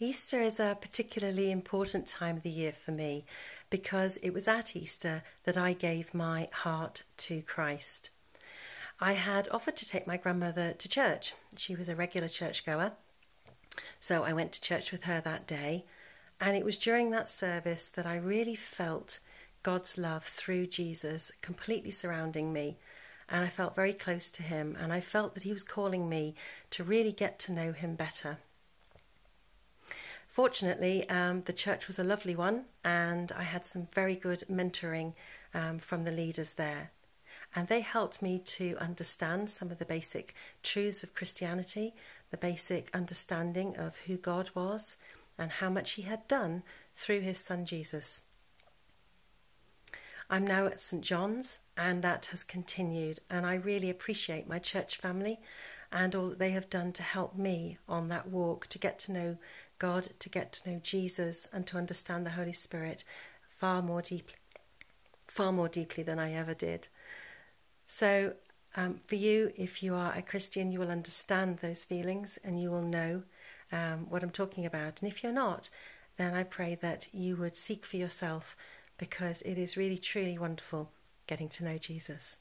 Easter is a particularly important time of the year for me because it was at Easter that I gave my heart to Christ. I had offered to take my grandmother to church. She was a regular churchgoer. So I went to church with her that day, and it was during that service that I really felt God's love through Jesus completely surrounding me. And I felt very close to him, and I felt that he was calling me to really get to know him better. Fortunately, um, the church was a lovely one, and I had some very good mentoring um, from the leaders there. And they helped me to understand some of the basic truths of Christianity, the basic understanding of who God was, and how much He had done through His Son Jesus. I'm now at St John's, and that has continued, and I really appreciate my church family and all that they have done to help me on that walk to get to know God, to get to know Jesus, and to understand the Holy Spirit far more deeply, far more deeply than I ever did. So, um, for you, if you are a Christian, you will understand those feelings and you will know um, what I'm talking about. And if you're not, then I pray that you would seek for yourself because it is really, truly wonderful getting to know Jesus.